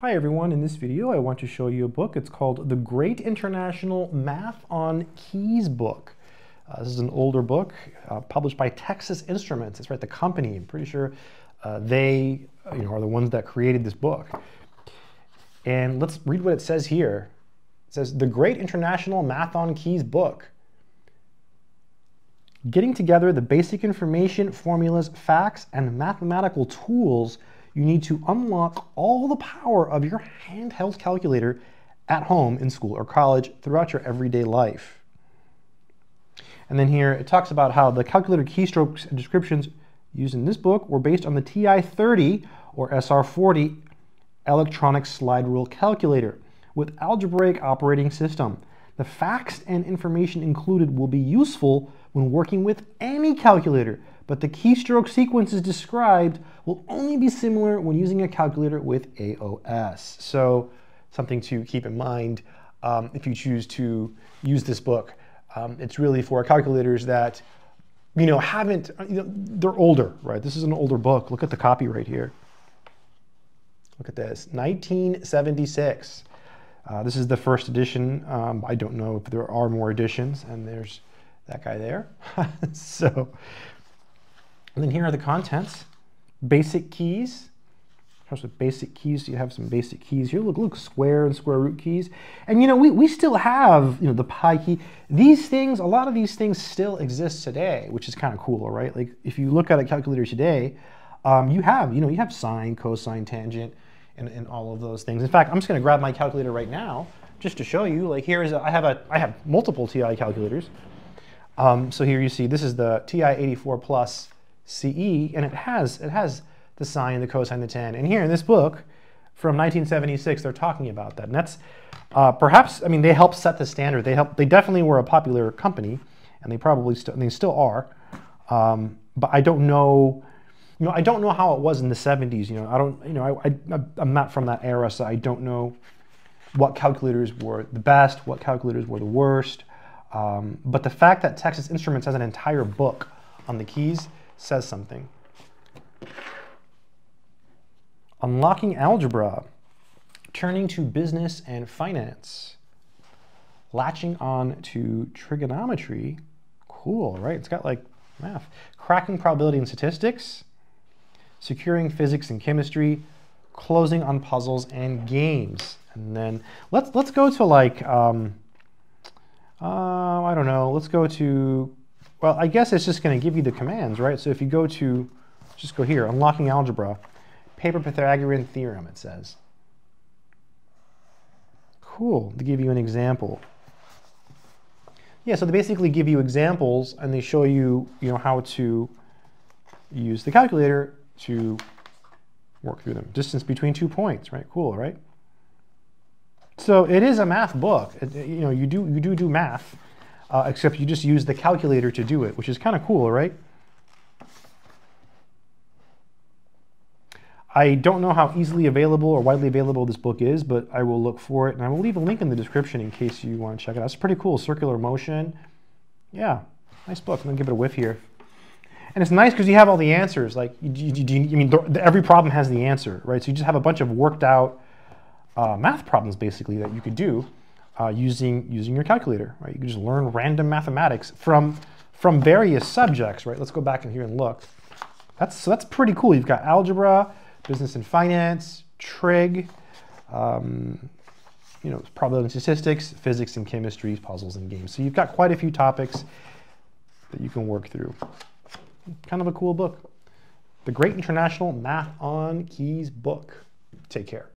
Hi everyone, in this video I want to show you a book. It's called The Great International Math on Keys book. Uh, this is an older book uh, published by Texas Instruments. It's right, the company. I'm pretty sure uh, they you know, are the ones that created this book. And let's read what it says here. It says, The Great International Math on Keys book. Getting together the basic information, formulas, facts, and mathematical tools you need to unlock all the power of your handheld calculator at home, in school, or college throughout your everyday life. And then here it talks about how the calculator keystrokes and descriptions used in this book were based on the TI-30 or SR-40 electronic slide rule calculator with algebraic operating system. The facts and information included will be useful when working with any calculator, but the keystroke sequences described will only be similar when using a calculator with AOS. So something to keep in mind um, if you choose to use this book. Um, it's really for calculators that you know haven't, you know, they're older, right? This is an older book. Look at the copy right here. Look at this, 1976. Uh, this is the first edition. Um, I don't know if there are more editions, and there's that guy there. so and then here are the contents. Basic keys. Starts with basic keys. So you have some basic keys here. Look, look, square and square root keys. And you know, we, we still have, you know, the pi key. These things, a lot of these things still exist today, which is kind of cool, right? Like if you look at a calculator today, um, you have, you know, you have sine, cosine, tangent, and, and all of those things. In fact, I'm just going to grab my calculator right now just to show you. Like here is, a, I have a, I have multiple TI calculators. Um, so here you see, this is the TI-84 Plus CE, and it has, it has the sine, the cosine, the tan. And here in this book from 1976, they're talking about that. And that's uh, perhaps, I mean, they helped set the standard. They helped, they definitely were a popular company, and they probably still, they still are. Um, but I don't know, you know, I don't know how it was in the 70s. You know, I don't, you know, I, I, I'm not from that era, so I don't know what calculators were the best, what calculators were the worst. Um, but the fact that Texas Instruments has an entire book on the keys says something. Unlocking algebra, turning to business and finance, latching on to trigonometry, cool, right? It's got like math. Cracking probability and statistics, securing physics and chemistry, closing on puzzles and games. And then let's let's go to like um, uh, I don't know. Let's go to well, I guess it's just going to give you the commands, right? So if you go to, just go here, unlocking algebra, paper Pythagorean theorem, it says. Cool, to give you an example. Yeah, so they basically give you examples and they show you, you know, how to use the calculator to work through them. Distance between two points, right? Cool, right? So it is a math book. It, you know, you do you do do math uh, except you just use the calculator to do it, which is kind of cool, right? I don't know how easily available or widely available this book is, but I will look for it, and I will leave a link in the description in case you want to check it out. It's pretty cool, circular motion. Yeah, nice book. I'm to give it a whiff here. And it's nice because you have all the answers. Like, you, you, you, I mean, every problem has the answer, right? So you just have a bunch of worked out uh, math problems, basically, that you could do uh, using, using your calculator, right? You can just learn random mathematics from, from various subjects, right? Let's go back in here and look. That's, so that's pretty cool. You've got algebra, business and finance, trig, um, you know, probability and statistics, physics and chemistry, puzzles and games. So you've got quite a few topics that you can work through. Kind of a cool book. The Great International Math on Keys book. Take care.